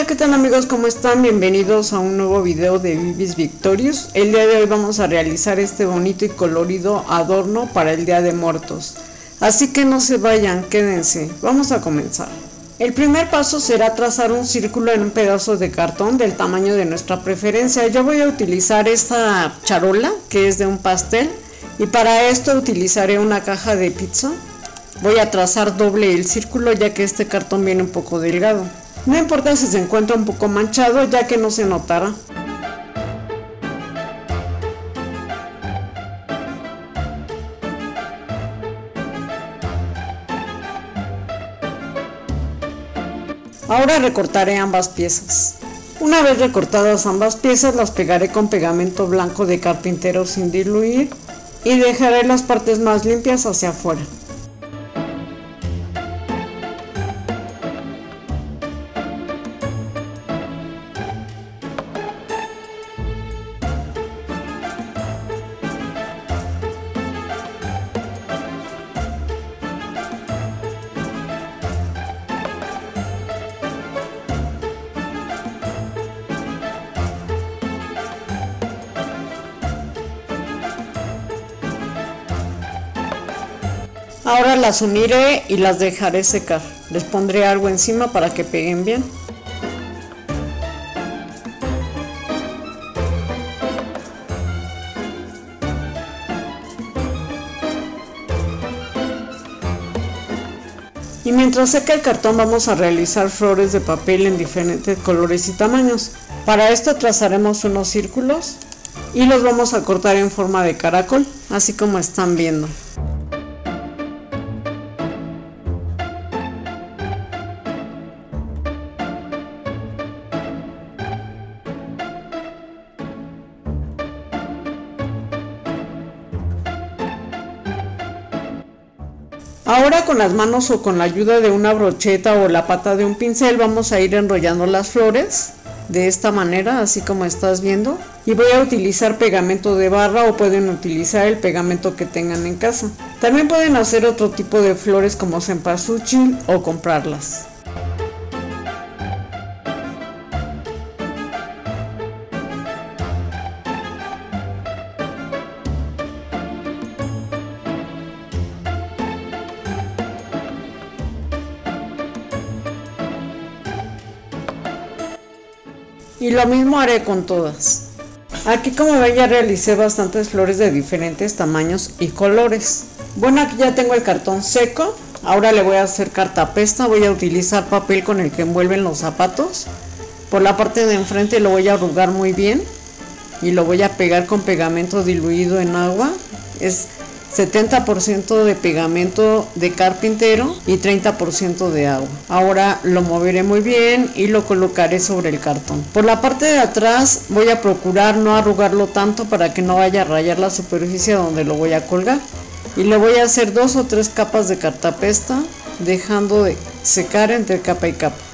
Hola, ¿qué tal amigos? ¿Cómo están? Bienvenidos a un nuevo video de Vivis Victorious. El día de hoy vamos a realizar este bonito y colorido adorno para el Día de Muertos. Así que no se vayan, quédense. Vamos a comenzar. El primer paso será trazar un círculo en un pedazo de cartón del tamaño de nuestra preferencia. Yo voy a utilizar esta charola que es de un pastel y para esto utilizaré una caja de pizza. Voy a trazar doble el círculo ya que este cartón viene un poco delgado. No importa si se encuentra un poco manchado ya que no se notará. Ahora recortaré ambas piezas. Una vez recortadas ambas piezas las pegaré con pegamento blanco de carpintero sin diluir y dejaré las partes más limpias hacia afuera. Ahora las uniré y las dejaré secar. Les pondré algo encima para que peguen bien. Y mientras seca el cartón vamos a realizar flores de papel en diferentes colores y tamaños. Para esto trazaremos unos círculos y los vamos a cortar en forma de caracol, así como están viendo. Ahora con las manos o con la ayuda de una brocheta o la pata de un pincel vamos a ir enrollando las flores de esta manera, así como estás viendo. Y voy a utilizar pegamento de barra o pueden utilizar el pegamento que tengan en casa. También pueden hacer otro tipo de flores como cempasúchil o comprarlas. Y lo mismo haré con todas. Aquí como ven ya realicé bastantes flores de diferentes tamaños y colores. Bueno aquí ya tengo el cartón seco, ahora le voy a hacer cartapesta, voy a utilizar papel con el que envuelven los zapatos. Por la parte de enfrente lo voy a arrugar muy bien y lo voy a pegar con pegamento diluido en agua. Es 70% de pegamento de carpintero y 30% de agua. Ahora lo moveré muy bien y lo colocaré sobre el cartón. Por la parte de atrás voy a procurar no arrugarlo tanto para que no vaya a rayar la superficie donde lo voy a colgar. Y le voy a hacer dos o tres capas de cartapesta dejando de secar entre capa y capa.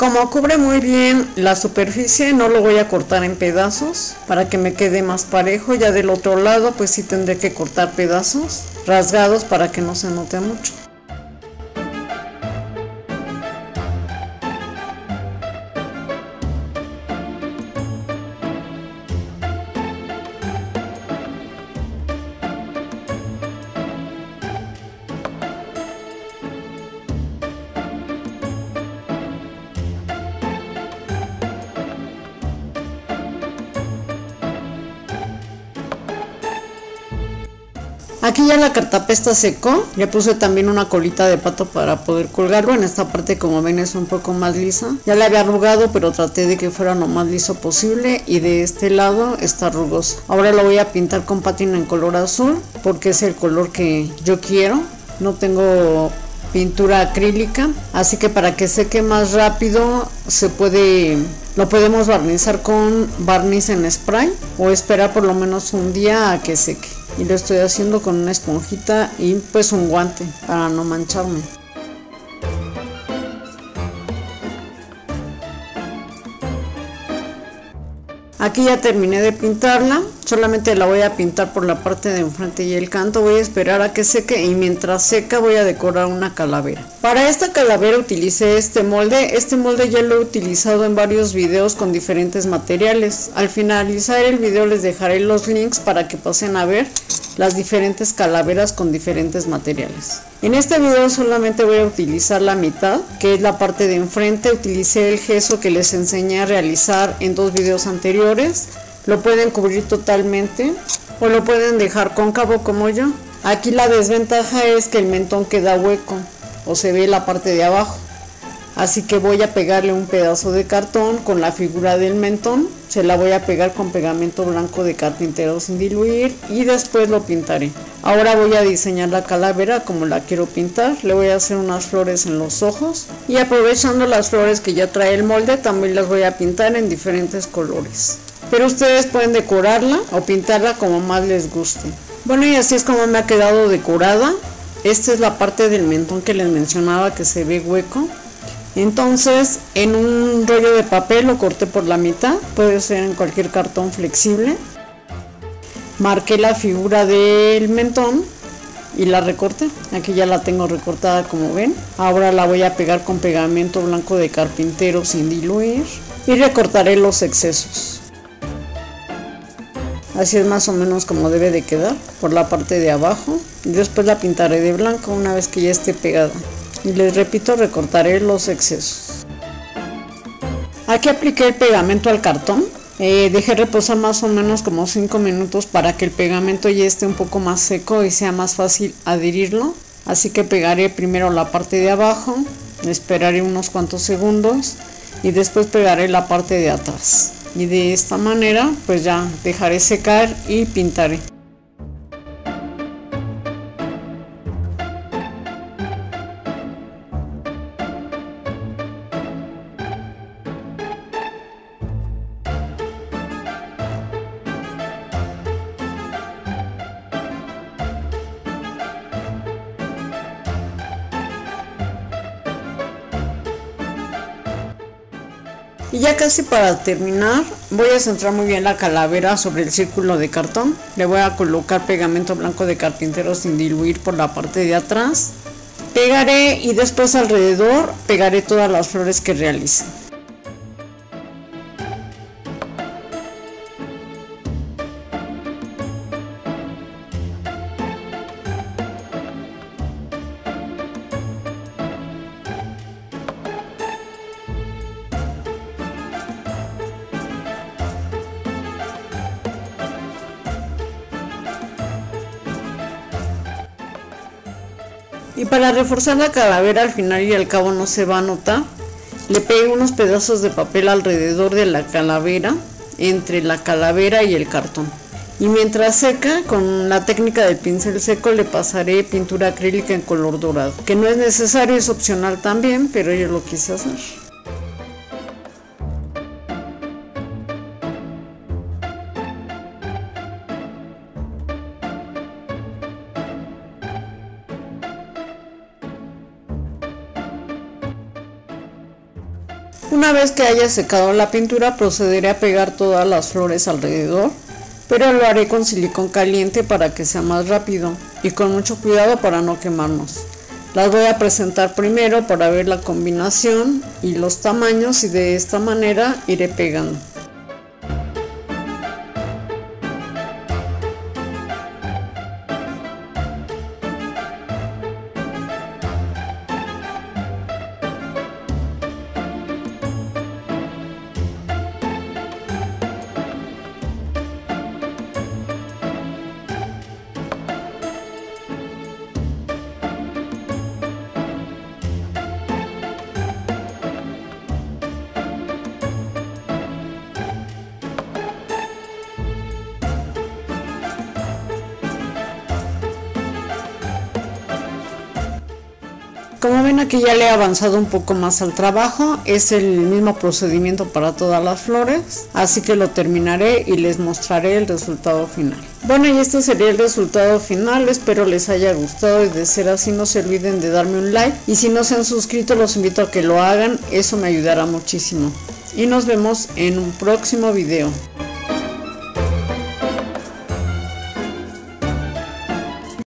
Como cubre muy bien la superficie, no lo voy a cortar en pedazos para que me quede más parejo. Ya del otro lado, pues sí tendré que cortar pedazos rasgados para que no se note mucho. Aquí ya la cartapesta secó, le puse también una colita de pato para poder colgarlo, en esta parte como ven es un poco más lisa, ya la había arrugado pero traté de que fuera lo más liso posible y de este lado está rugoso. Ahora lo voy a pintar con pátina en color azul porque es el color que yo quiero, no tengo pintura acrílica, así que para que seque más rápido se puede lo podemos barnizar con barniz en spray o esperar por lo menos un día a que seque. Y lo estoy haciendo con una esponjita y pues un guante para no mancharme. Aquí ya terminé de pintarla, solamente la voy a pintar por la parte de enfrente y el canto, voy a esperar a que seque y mientras seca voy a decorar una calavera. Para esta calavera utilicé este molde, este molde ya lo he utilizado en varios videos con diferentes materiales. Al finalizar el video les dejaré los links para que pasen a ver las diferentes calaveras con diferentes materiales. En este video solamente voy a utilizar la mitad, que es la parte de enfrente. Utilicé el gesso que les enseñé a realizar en dos videos anteriores. Lo pueden cubrir totalmente o lo pueden dejar cóncavo como yo. Aquí la desventaja es que el mentón queda hueco o se ve la parte de abajo. Así que voy a pegarle un pedazo de cartón con la figura del mentón. Se la voy a pegar con pegamento blanco de carpintero sin diluir y después lo pintaré. Ahora voy a diseñar la calavera como la quiero pintar. Le voy a hacer unas flores en los ojos. Y aprovechando las flores que ya trae el molde, también las voy a pintar en diferentes colores. Pero ustedes pueden decorarla o pintarla como más les guste. Bueno y así es como me ha quedado decorada. Esta es la parte del mentón que les mencionaba que se ve hueco. Entonces, en un rollo de papel lo corté por la mitad, puede ser en cualquier cartón flexible. Marqué la figura del mentón y la recorté. Aquí ya la tengo recortada como ven. Ahora la voy a pegar con pegamento blanco de carpintero sin diluir y recortaré los excesos. Así es más o menos como debe de quedar por la parte de abajo. Y después la pintaré de blanco una vez que ya esté pegada. Y les repito recortaré los excesos. Aquí apliqué el pegamento al cartón. Eh, dejé reposar más o menos como 5 minutos para que el pegamento ya esté un poco más seco y sea más fácil adherirlo. Así que pegaré primero la parte de abajo esperaré unos cuantos segundos y después pegaré la parte de atrás y de esta manera pues ya dejaré secar y pintaré ya casi para terminar, voy a centrar muy bien la calavera sobre el círculo de cartón. Le voy a colocar pegamento blanco de carpintero sin diluir por la parte de atrás. Pegaré y después alrededor pegaré todas las flores que realice. Para reforzar la calavera al final y al cabo no se va a notar, le pegué unos pedazos de papel alrededor de la calavera, entre la calavera y el cartón. Y mientras seca, con la técnica del pincel seco le pasaré pintura acrílica en color dorado, que no es necesario, es opcional también, pero yo lo quise hacer. Una vez que haya secado la pintura procederé a pegar todas las flores alrededor, pero lo haré con silicón caliente para que sea más rápido y con mucho cuidado para no quemarnos. Las voy a presentar primero para ver la combinación y los tamaños y de esta manera iré pegando. Como ven aquí ya le he avanzado un poco más al trabajo, es el mismo procedimiento para todas las flores, así que lo terminaré y les mostraré el resultado final. Bueno y este sería el resultado final, espero les haya gustado y de ser así no se olviden de darme un like y si no se han suscrito los invito a que lo hagan, eso me ayudará muchísimo. Y nos vemos en un próximo video.